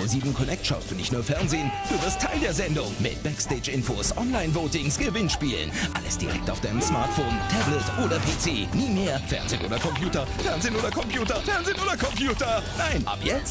Pro7 Connect schaust du nicht nur Fernsehen, du wirst Teil der Sendung mit Backstage-Infos, Online-Votings, Gewinnspielen. Alles direkt auf deinem Smartphone, Tablet oder PC. Nie mehr Fernsehen oder Computer, Fernsehen oder Computer, Fernsehen oder Computer. Nein, ab jetzt